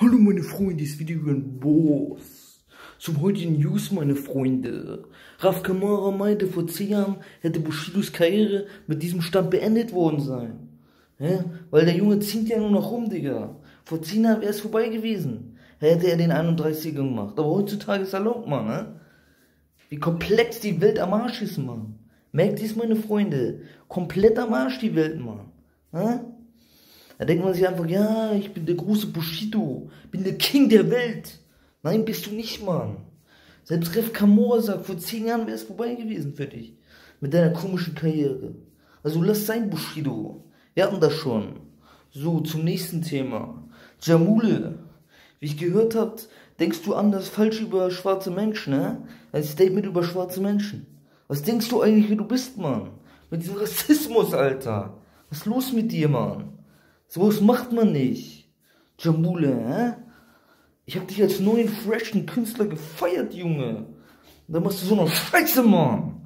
Hallo meine Freunde, es wieder ein Boss. Zum heutigen News, meine Freunde. Raf Kamara meinte, vor 10 Jahren hätte Bushidos Karriere mit diesem Stand beendet worden sein. Ja? Weil der Junge zieht ja nur noch rum, Digga. Vor 10 Jahren wäre es vorbei gewesen. Hätte er den 31er gemacht. Aber heutzutage ist er long, Mann, ne? Wie komplex die Welt am Arsch ist, Mann. Merkt dies, meine Freunde. Komplett am Arsch die Welt, Mann. Ja? Da denkt man sich einfach, ja, ich bin der große Bushido, bin der King der Welt. Nein, bist du nicht, Mann. Selbst Ref Kamor sagt, vor zehn Jahren wäre es vorbei gewesen für dich. Mit deiner komischen Karriere. Also lass sein, Bushido. Wir hatten das schon. So, zum nächsten Thema. Jamule. Wie ich gehört habt, denkst du anders falsch über schwarze Menschen, ne? Ein Statement über schwarze Menschen. Was denkst du eigentlich, wie du bist, Mann? Mit diesem Rassismus, Alter. Was ist los mit dir, Mann? Sowas macht man nicht. Jamule, hä? Ich hab dich als neuen, freshen Künstler gefeiert, Junge. Und dann machst du so eine Scheiße, Mann.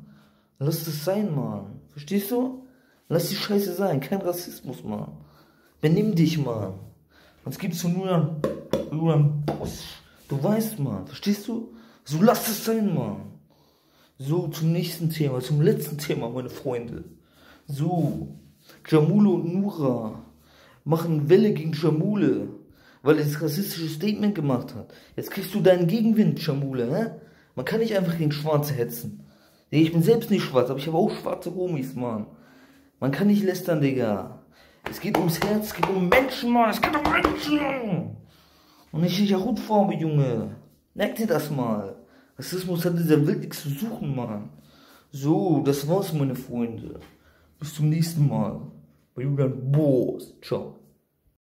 Lass das sein, Mann. Verstehst du? Lass die Scheiße sein. Kein Rassismus, Mann. Benimm dich, Mann. Sonst gibst du nur einen, nur einen Boss. Du weißt, Mann. Verstehst du? So lass es sein, Mann. So, zum nächsten Thema, zum letzten Thema, meine Freunde. So, Jamulo und Nura machen Welle gegen Jamule, weil er das rassistische Statement gemacht hat. Jetzt kriegst du deinen Gegenwind, Jamule, ne? Man kann nicht einfach gegen Schwarze hetzen. Ich bin selbst nicht schwarz, aber ich habe auch schwarze Homies, Mann. Man kann nicht lästern, Digga. Es geht ums Herz, es geht um Menschen, Mann. Es geht um Menschen. Und nicht in der Hautfarbe, Junge. Merkt ihr das mal? Rassismus hat dieser Welt nichts zu suchen, Mann. So, das war's, meine Freunde. Bis zum nächsten Mal. but you run wars, Trump.